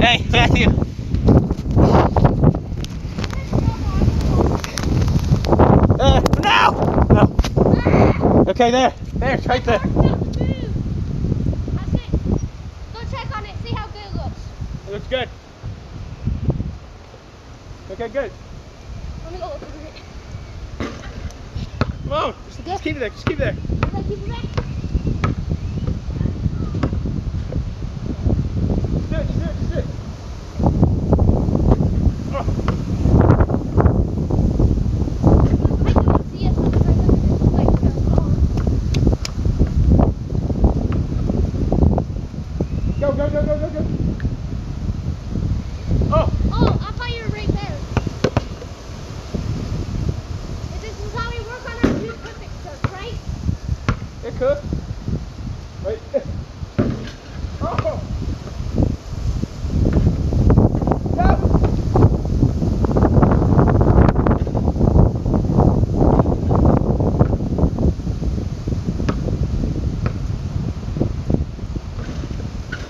Hey, Matthew. Uh, no! No. Okay, there. There, it's right there. It looks good. Okay, good. Let me go look it. Come on, just, just keep it there, just keep it there. Go, go, go, go, go, go. Oh! Oh, I thought you were right there. This is how we work on our new perfect stuff, right? It could.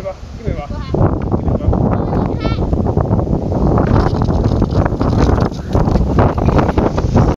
一百八一百八